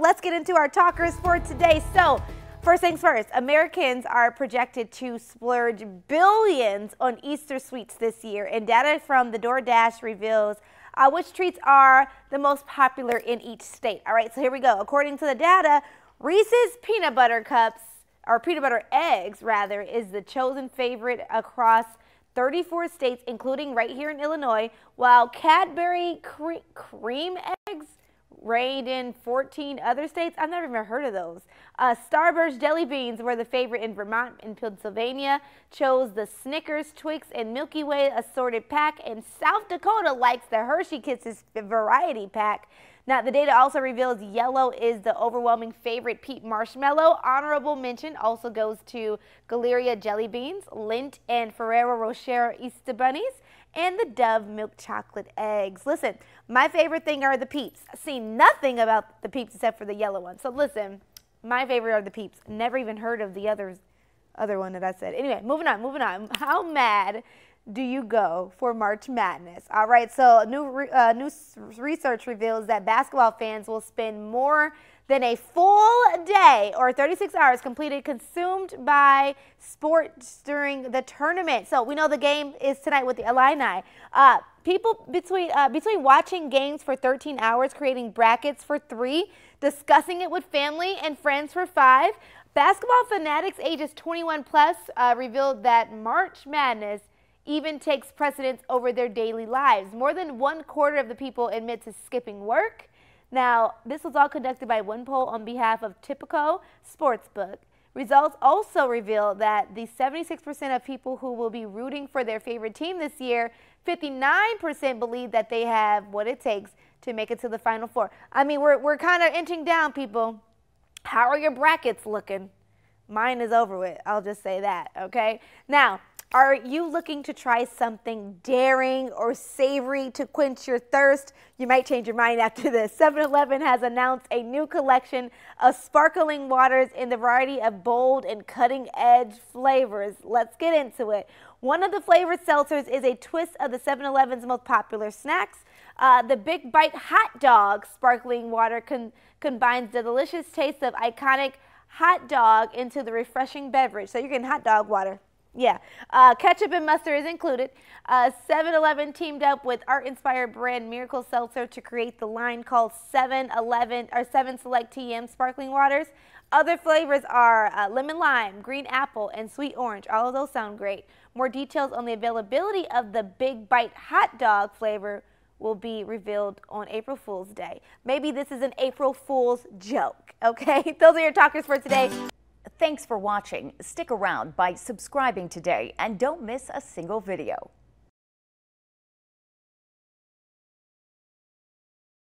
Let's get into our talkers for today. So, first things first, Americans are projected to splurge billions on Easter sweets this year, and data from the DoorDash reveals uh, which treats are the most popular in each state. All right, so here we go. According to the data, Reese's peanut butter cups, or peanut butter eggs rather, is the chosen favorite across 34 states, including right here in Illinois, while Cadbury cre cream eggs reigned in 14 other states. I've never even heard of those. Uh, Starburst jelly beans were the favorite in Vermont and Pennsylvania. Chose the Snickers, Twix, and Milky Way assorted pack. And South Dakota likes the Hershey Kisses variety pack. Now, the data also reveals yellow is the overwhelming favorite Peep Marshmallow. Honorable mention also goes to Galeria Jelly Beans, Lindt, and Ferrero Rocher Easter Bunnies and the Dove milk chocolate eggs. Listen, my favorite thing are the peeps. I've seen nothing about the peeps except for the yellow one. So listen, my favorite are the peeps. Never even heard of the others, other one that I said. Anyway, moving on, moving on. How mad do you go for March Madness? All right, so new, uh, new research reveals that basketball fans will spend more than a full day or 36 hours completed consumed by sports during the tournament. So we know the game is tonight with the Illini. Uh, people between uh, between watching games for 13 hours, creating brackets for three, discussing it with family and friends for five. Basketball fanatics ages 21 plus uh, revealed that March Madness even takes precedence over their daily lives. More than one quarter of the people admit to skipping work. Now, this was all conducted by one poll on behalf of Tipico Sportsbook. Results also reveal that the 76% of people who will be rooting for their favorite team this year, 59% believe that they have what it takes to make it to the Final Four. I mean, we're, we're kind of inching down, people. How are your brackets looking? Mine is over with. I'll just say that, okay? Now, are you looking to try something daring or savory to quench your thirst? You might change your mind after this. 7 Eleven has announced a new collection of sparkling waters in the variety of bold and cutting edge flavors. Let's get into it. One of the flavored seltzers is a twist of the 7 Eleven's most popular snacks. Uh, the Big Bite Hot Dog sparkling water con combines the delicious taste of iconic hot dog into the refreshing beverage. So you're getting hot dog water. Yeah, uh, ketchup and mustard is included. 7-Eleven uh, teamed up with art-inspired brand Miracle Seltzer to create the line called 7-Eleven or 7 Select TM Sparkling Waters. Other flavors are uh, lemon lime, green apple, and sweet orange. All of those sound great. More details on the availability of the Big Bite hot dog flavor will be revealed on April Fool's Day. Maybe this is an April Fool's joke, okay? Those are your talkers for today. Thanks for watching. Stick around by subscribing today and don't miss a single video.